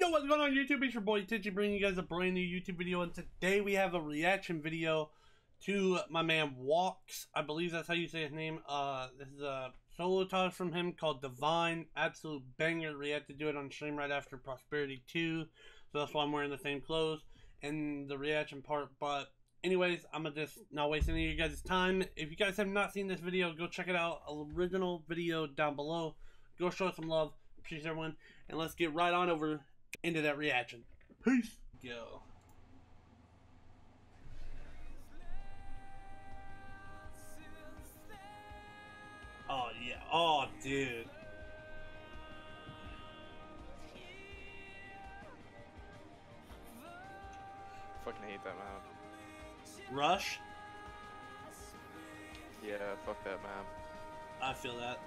Yo, what's going on YouTube? It's your boy Tijih bringing you guys a brand new YouTube video and today we have a reaction video to my man Wauk. I believe that's how you say his name. Uh, this is a solo talk from him called Divine. Absolute banger. We had to do it on stream right after Prosperity 2. So that's why I'm wearing the same clothes and the reaction part. But anyways, I'm gonna just not waste any of you guys' time. If you guys have not seen this video, go check it out. Original video down below. Go show some love. Appreciate everyone. And let's get right on over into that reaction. Peace. Go. Oh yeah. Oh dude. Fucking hate that map. Rush. Yeah, fuck that map. I feel that.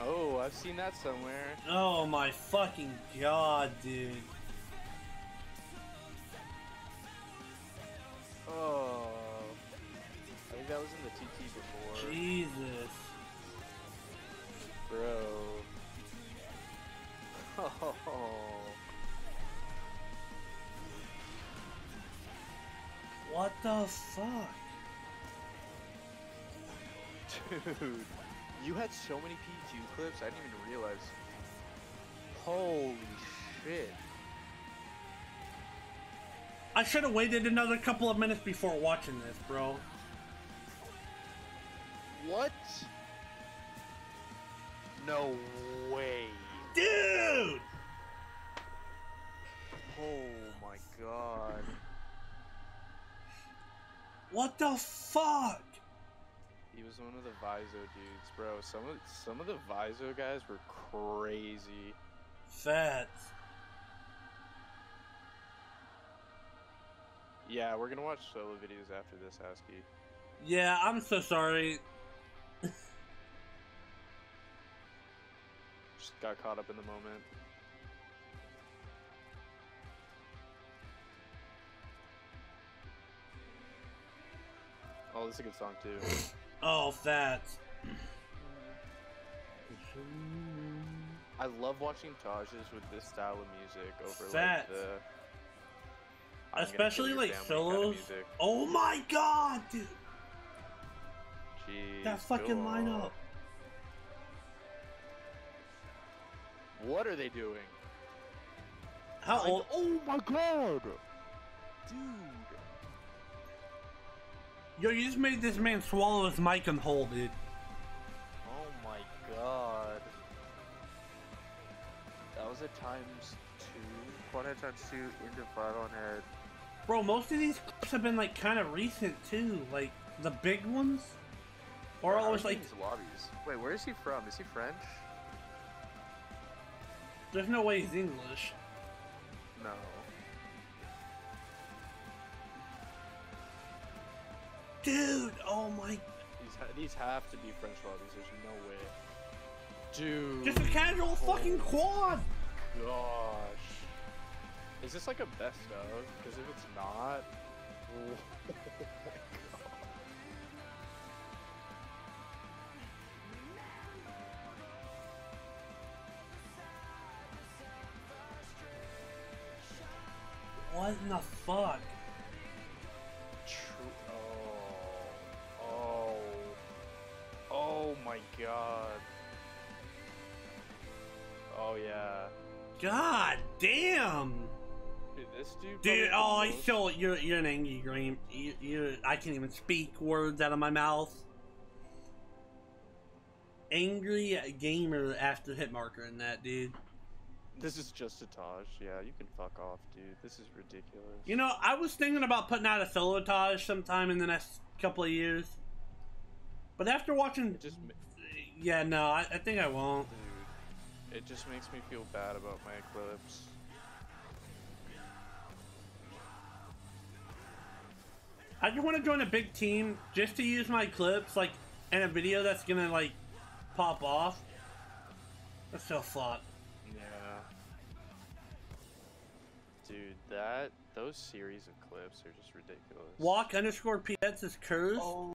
Oh, I've seen that somewhere. Oh my fucking god, dude. Oh. I think that was in the TT before. Jesus. Bro. Oh. What the fuck? Dude. You had so many P2 clips, I didn't even realize. Holy shit. I should have waited another couple of minutes before watching this, bro. What? No way. Dude! Oh my god. What the fuck? He was one of the Viso dudes, bro. Some of some of the Viso guys were crazy. Fat. Yeah, we're gonna watch solo videos after this, Husky. Yeah, I'm so sorry. Just got caught up in the moment. Oh, this is a good song too. Oh, fats. I love watching tages with this style of music over Facts. like the I'm Especially like your family kinda solos. Oh my god, dude. Jeez, That fucking lineup. What are they doing? How Like, old? oh my god! Dude. Yo, you just made this man swallow his mic and hold it. Oh my god. That was a times two. Quad head times two into five on head. Bro, most of these clips have been like kind of recent too. Like the big ones. are how always like, these lobbies. Wait, where is he from? Is he French? there's no way he's English. No. Dude, oh my. These ha- these have to be French lobbies. There's no way. Dude. Just a casual fucking oh quad. Gosh. Is this like a best of? Because if it's not, oh. What in the fuck? My god. Oh yeah. God damn. Dude, this dude. Dude, oh, the I most- still, you're, you're an angry green. You, you, I can't even speak words out of my mouth. Angry gamer after hit marker in that, dude. This is just a tage. Yeah, you can fuck off, dude. This is ridiculous. You know, I was thinking about putting out a solo tage sometime in the next couple of years. But after watching, It just, yeah, no, I, I think I won't. dude, it just makes me feel bad about my eclipse. I just want to join a big team just to use my clips, like, in a video that's gonna, like, pop off. That's so fucked. Yeah. Dude, that those series of clips are just ridiculous. Wauk underscore PS is curse. Oh